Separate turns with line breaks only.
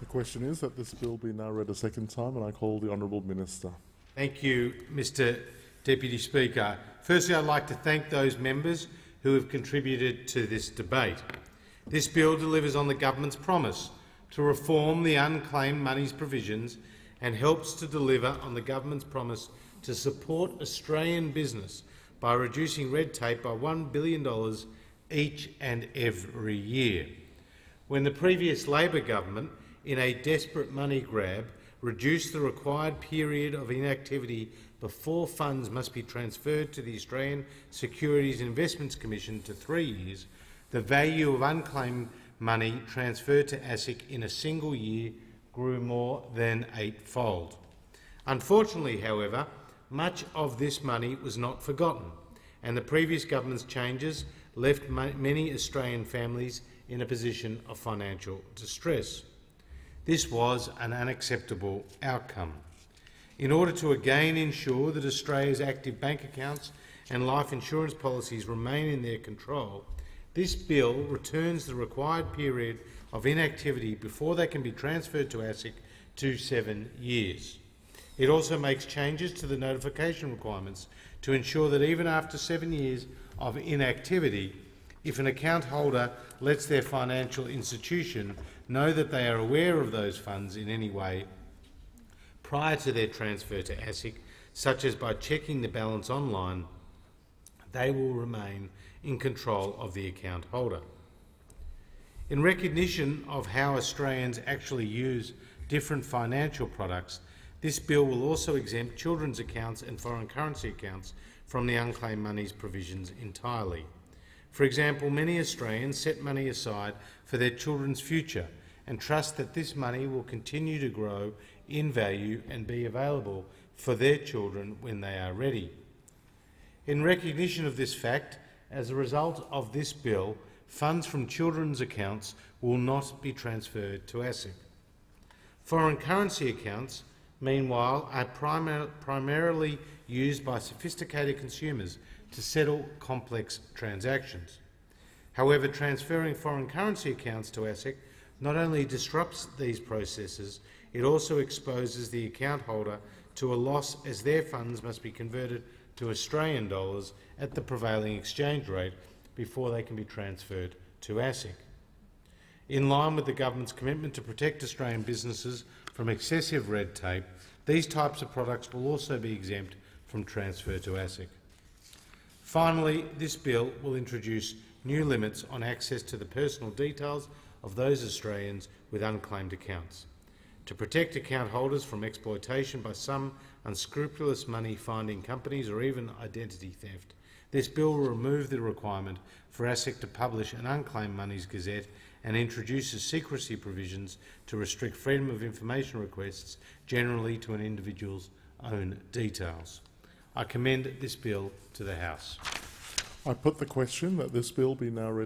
The question is that this bill be now read a second time, and I call the honourable minister.
Thank you, Mr Deputy Speaker. Firstly, I'd like to thank those members who have contributed to this debate. This bill delivers on the government's promise to reform the unclaimed monies provisions and helps to deliver on the government's promise to support Australian business by reducing red tape by $1 billion each and every year. When the previous Labor government, in a desperate money grab, reduced the required period of inactivity before funds must be transferred to the Australian Securities and Investments Commission to three years, the value of unclaimed money transferred to ASIC in a single year grew more than eightfold. Unfortunately, however, much of this money was not forgotten, and the previous government's changes left many Australian families in a position of financial distress. This was an unacceptable outcome. In order to again ensure that Australia's active bank accounts and life insurance policies remain in their control, this bill returns the required period of inactivity before they can be transferred to ASIC to seven years. It also makes changes to the notification requirements to ensure that even after seven years of inactivity, if an account holder lets their financial institution know that they are aware of those funds in any way prior to their transfer to ASIC, such as by checking the balance online, they will remain in control of the account holder. In recognition of how Australians actually use different financial products, this bill will also exempt children's accounts and foreign currency accounts from the unclaimed monies provisions entirely. For example, many Australians set money aside for their children's future and trust that this money will continue to grow in value and be available for their children when they are ready. In recognition of this fact, as a result of this bill, funds from children's accounts will not be transferred to ASIC. Foreign currency accounts meanwhile, are primar primarily used by sophisticated consumers to settle complex transactions. However, transferring foreign currency accounts to ASIC not only disrupts these processes, it also exposes the account holder to a loss as their funds must be converted to Australian dollars at the prevailing exchange rate before they can be transferred to ASIC. In line with the government's commitment to protect Australian businesses from excessive red tape, these types of products will also be exempt from transfer to ASIC. Finally, this bill will introduce new limits on access to the personal details of those Australians with unclaimed accounts. To protect account holders from exploitation by some unscrupulous money-finding companies or even identity theft, this bill will remove the requirement for ASIC to publish an unclaimed monies gazette and introduces secrecy provisions to restrict freedom of information requests generally to an individual's own details. I commend this bill to the House.
I put the question that this bill be now read